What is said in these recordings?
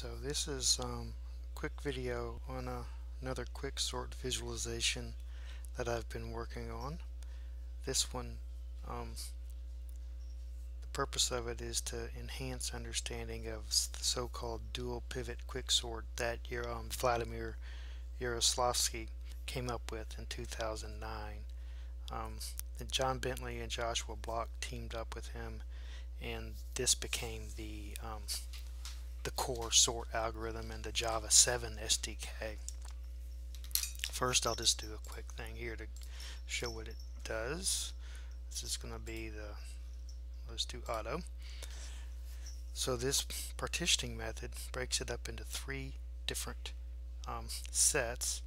So this is um, a quick video on a, another quicksort visualization that I've been working on. This one, um, the purpose of it is to enhance understanding of the so-called dual pivot quicksort that your, um, Vladimir Yaroslavskiy came up with in 2009. Um, and John Bentley and Joshua Bloch teamed up with him and this became the um, the core sort algorithm in the Java 7 SDK. First I'll just do a quick thing here to show what it does. This is going to be the, let's do auto. So this partitioning method breaks it up into three different um, sets.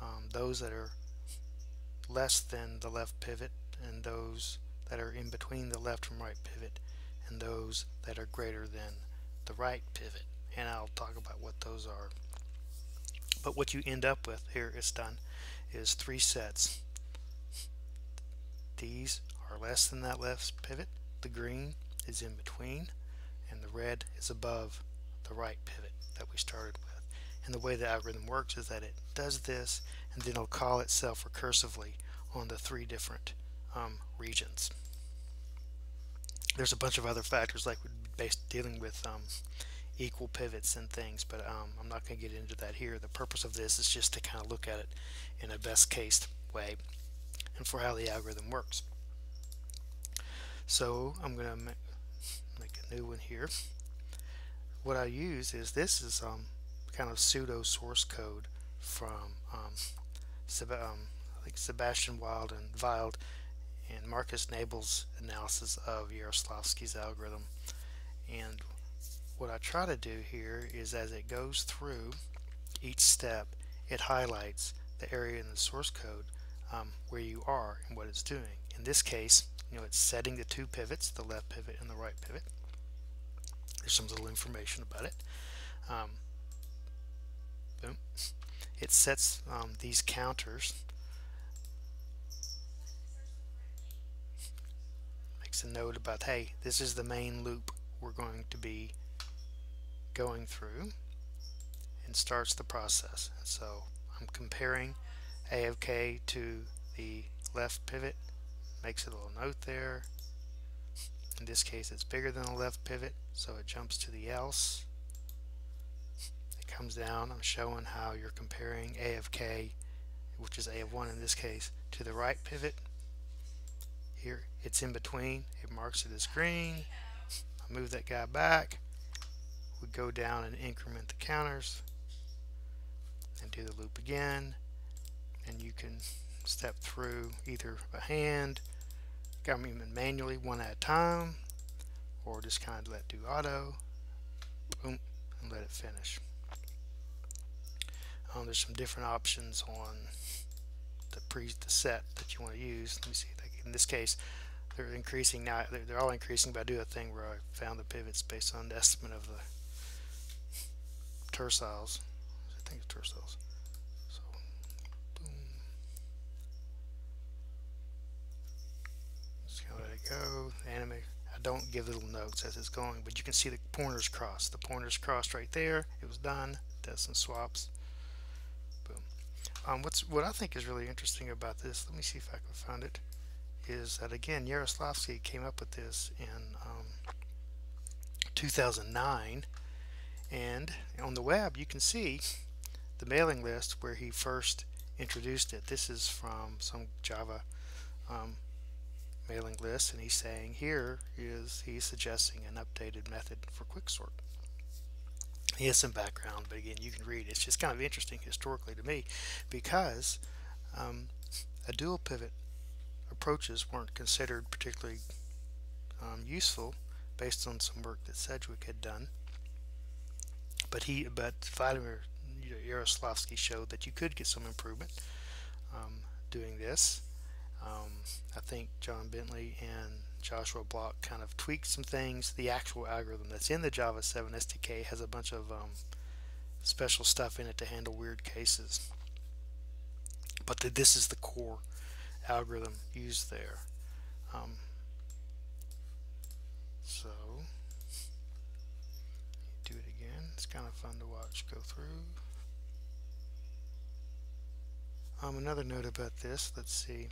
Um, those that are less than the left pivot and those that are in between the left and right pivot and those that are greater than the right pivot and I'll talk about what those are. But what you end up with here it's done is three sets. These are less than that left pivot. The green is in between and the red is above the right pivot that we started with. And the way the algorithm works is that it does this and then it'll call itself recursively on the three different um, regions. There's a bunch of other factors like based dealing with um, equal pivots and things but um, I'm not going to get into that here. The purpose of this is just to kind of look at it in a best case way and for how the algorithm works. So I'm going to make a new one here. What I use is this is um, kind of pseudo source code from um, Seb um, Sebastian Wild and Wild and Markus Nebel's analysis of Yaroslavskiy's algorithm. And what I try to do here is as it goes through each step, it highlights the area in the source code um, where you are and what it's doing. In this case, you know, it's setting the two pivots, the left pivot and the right pivot. There's some little information about it. Um, boom. It sets um, these counters makes a note about, hey, this is the main loop we're going to be going through and starts the process. So I'm comparing A of K to the left pivot, makes a little note there. In this case it's bigger than the left pivot, so it jumps to the else. It comes down, I'm showing how you're comparing A of K, which is A of 1 in this case, to the right pivot, here it's in between it marks it as green move that guy back. We go down and increment the counters and do the loop again. And you can step through either a hand I mean manually one at a time or just kind of let do auto. Boom and let it finish. Um, there's some different options on the pre the set that you want to use. Let me see in this case they're increasing now they're, they're all increasing but I do a thing where I found the pivots based on the estimate of the terciles. I think it's terciles. So boom. Just gonna let it go. Animate I don't give little notes as it's going but you can see the pointers crossed the pointers crossed right there. It was done. Does some swaps. Boom. Um, what's what I think is really interesting about this let me see if I can find it is that again Yaroslavskiy came up with this in um, 2009 and on the web you can see the mailing list where he first introduced it. This is from some Java um, mailing list and he's saying here is he's suggesting an updated method for quicksort. He has some background but again you can read. It's just kind of interesting historically to me because um, a dual pivot approaches weren't considered particularly um, useful based on some work that Sedgewick had done. But he, but Vladimir Yaroslavskiy showed that you could get some improvement um, doing this. Um, I think John Bentley and Joshua Bloch kind of tweaked some things. The actual algorithm that's in the Java 7 SDK has a bunch of um, special stuff in it to handle weird cases. But this is the core algorithm used there. Um, so do it again. It's kind of fun to watch go through. Um, another note about this, let's see.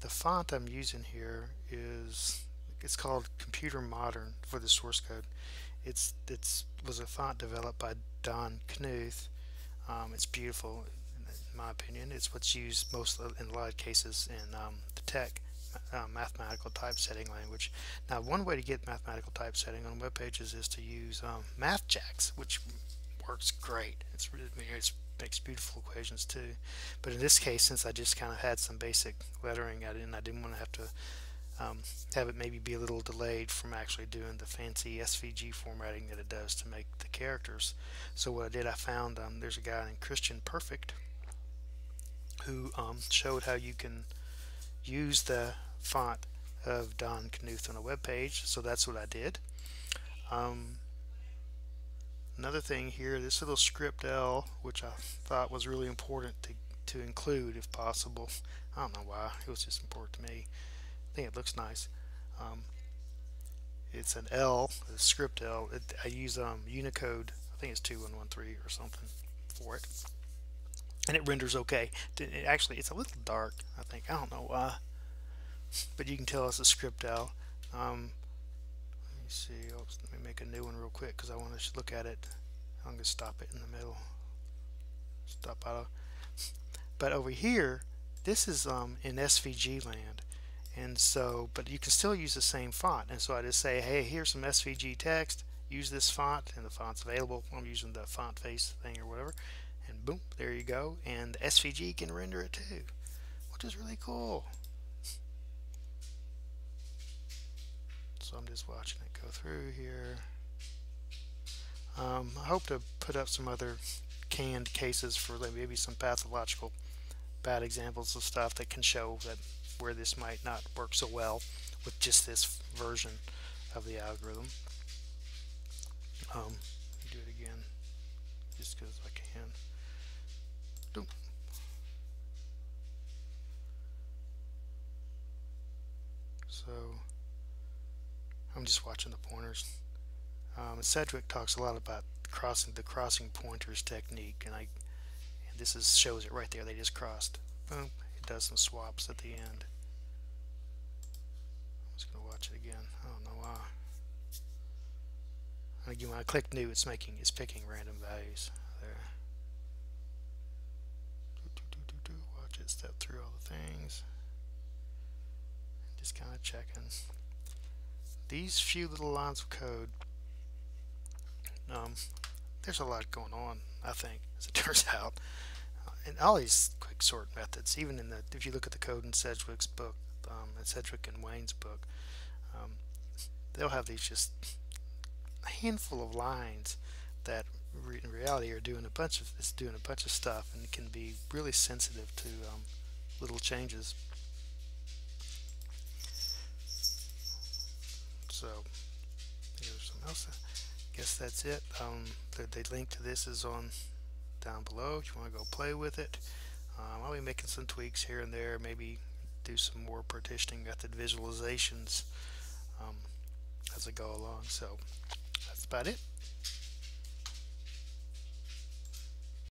The font I'm using here is it's called Computer Modern for the source code. It's it's was a font developed by Don Knuth. Um, it's beautiful, in my opinion. It's what's used most in a lot of cases in um, the TeX uh, mathematical typesetting language. Now, one way to get mathematical typesetting on web pages is to use um, MathJax, which works great. It's it's makes beautiful equations too. But in this case, since I just kind of had some basic lettering, I didn't I didn't want to have to um, have it maybe be a little delayed from actually doing the fancy SVG formatting that it does to make the characters. So what I did, I found um, there's a guy named Christian Perfect who um, showed how you can use the font of Don Knuth on a web page. So that's what I did. Um, another thing here, this little script L, which I thought was really important to, to include if possible. I don't know why, it was just important to me. I think it looks nice. Um, it's an L, a script L. It, I use um, Unicode, I think it's 2113 or something for it. And it renders okay. It, actually, it's a little dark, I think. I don't know why. But you can tell it's a script L. Um, let me see. Oh, let me make a new one real quick because I want to look at it. I'm going to stop it in the middle. Stop out. Of, But over here, this is um, in SVG land and so but you can still use the same font and so I just say hey here's some SVG text use this font and the font's available I'm using the font face thing or whatever boom there you go and the SVG can render it too which is really cool so I'm just watching it go through here um, I hope to put up some other canned cases for maybe some pathological bad examples of stuff that can show that where this might not work so well with just this version of the algorithm. Um, do it again just because I can. So I'm just watching the pointers. Um, Sedgewick talks a lot about crossing the crossing pointers technique, and I and this is shows it right there. They just crossed. Boom. It does some swaps at the end I'm just gonna watch it again. I don't know why. Again, when I click new, it's making it's picking random values there. Do, do, do, do, do. Watch it step through all the things. Just kind of checking. These few little lines of code. Um, there's a lot going on. I think, as it turns out, and all these quick sort methods. Even in the if you look at the code in Sedgewick's book, um, and Sedgewick and Wayne's book, um, they'll have these just a handful of lines that re in reality are doing a bunch of it's doing a bunch of stuff and can be really sensitive to um, little changes. So here's something else. I guess that's it. Um, the, the link to this is on down below if you want to go play with it. Um, I'll be making some tweaks here and there, maybe do some more partitioning method visualizations um, as I go along. So that's about it.